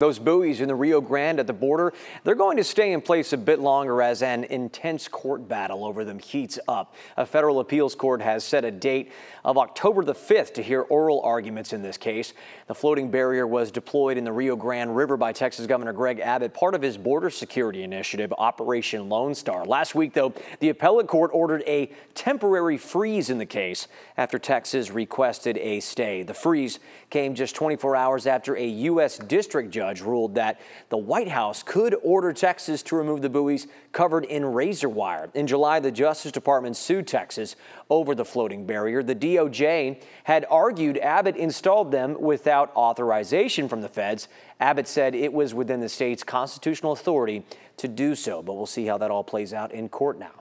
Those buoys in the Rio Grande at the border, they're going to stay in place a bit longer as an intense court battle over them heats up. A federal appeals court has set a date of October the 5th to hear oral arguments in this case. The floating barrier was deployed in the Rio Grande River by Texas Governor Greg Abbott, part of his border security initiative, Operation Lone Star. Last week, though, the appellate court ordered a temporary freeze in the case after Texas requested a stay. The freeze came just 24 hours after a U.S. district judge judge ruled that the White House could order Texas to remove the buoys covered in razor wire. In July, the Justice Department sued Texas over the floating barrier. The DOJ had argued Abbott installed them without authorization from the feds. Abbott said it was within the state's constitutional authority to do so, but we'll see how that all plays out in court now.